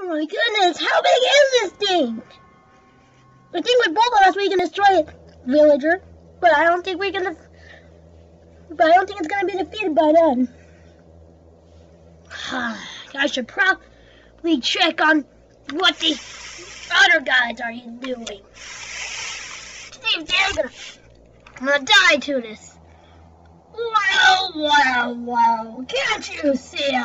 Oh my goodness, how big is this thing? I think with both of us we can destroy it, villager. But I don't think we can. But I don't think it's gonna be defeated by then. I should probably check on what the other guys are doing. See they're gonna, gonna die to this. Wow, wow, wow. Can't you see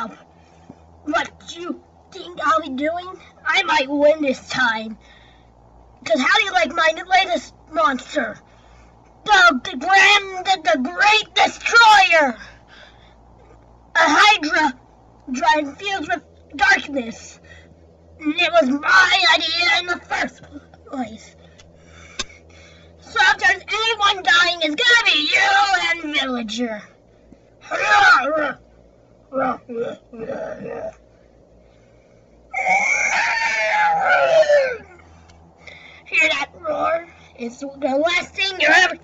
what you think I'll be doing? I might win this time. Because how do you like my latest monster? The, the grand, the, the great destroyer! A hydra infused with darkness. And it was my idea in the first place. So if there's anyone dying, it's gonna be you and Villager. Hear that roar? It's the last thing you're ever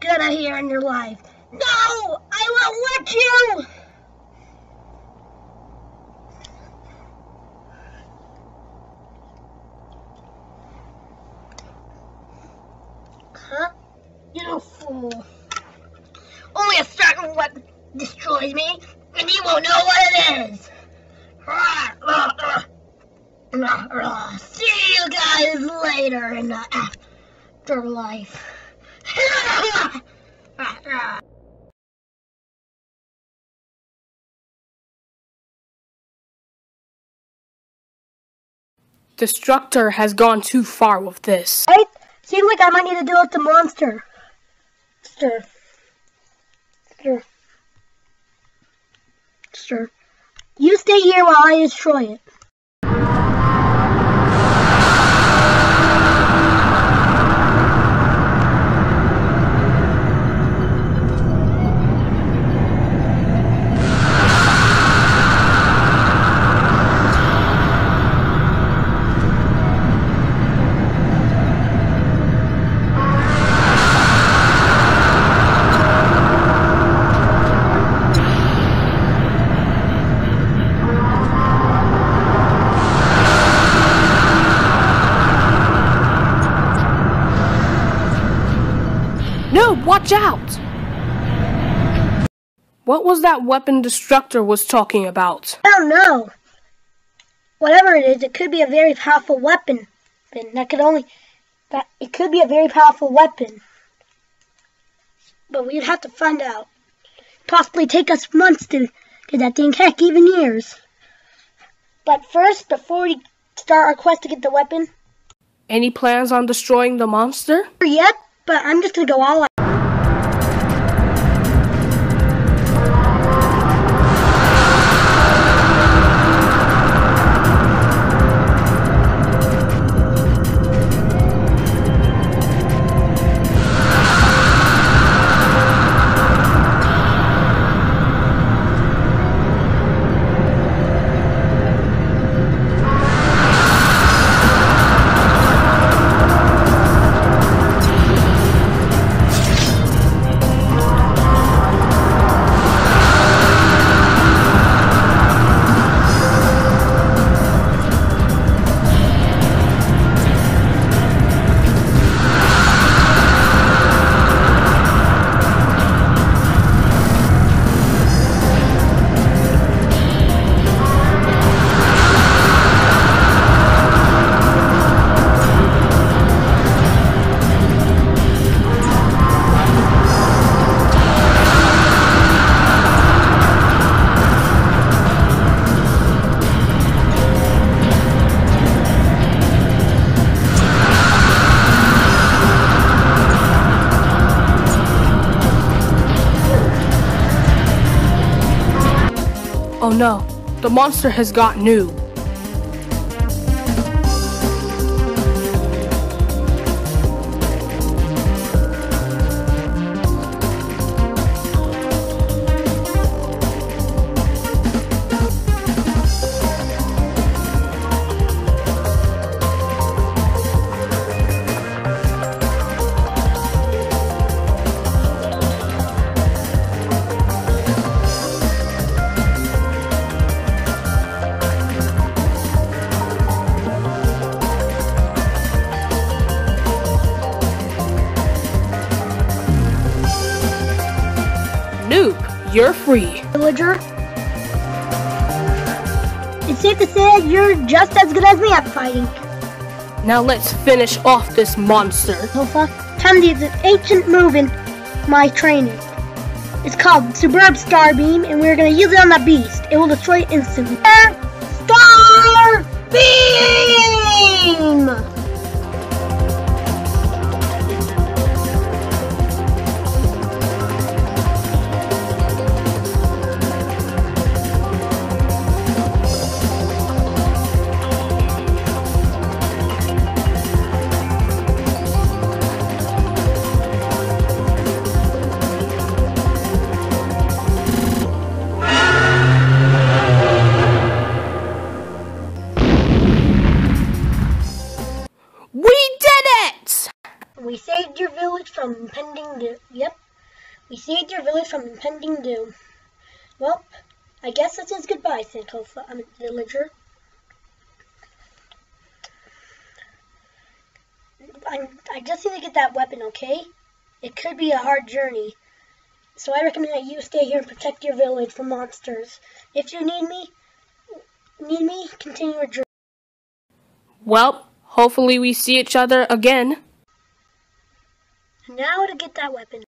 gonna hear in your life. No! I won't let you! Huh? You fool. Only a certain weapon destroys me, and you won't know what it is. See you guys later in the afterlife. Destructor has gone too far with this. Right? Seems like I might need to deal with the monster. Stir. Stir. Stir. You stay here while I destroy it. Watch out! What was that weapon Destructor was talking about? I don't know. Whatever it is, it could be a very powerful weapon. That could only that it could be a very powerful weapon. But we'd have to find out. Possibly take us months to get that thing, heck, even years. But first, before we start our quest to get the weapon, Any plans on destroying the monster? yet, but I'm just gonna go all out. Oh no, the monster has got new. You're free. Villager. It's safe to say that you're just as good as me at fighting. Now let's finish off this monster. Alpha, time to use an ancient move in my training. It's called Superb Star Beam, and we're gonna use it on the beast. It will destroy it instantly. Star Beam! From impending doom. Yep. We saved your village from impending doom. Well, I guess that says goodbye, Sankofa. I'm a villager. I, I just need to get that weapon, okay? It could be a hard journey. So I recommend that you stay here and protect your village from monsters. If you need me, need me, continue your journey. Well, hopefully we see each other again. Now to get that weapon.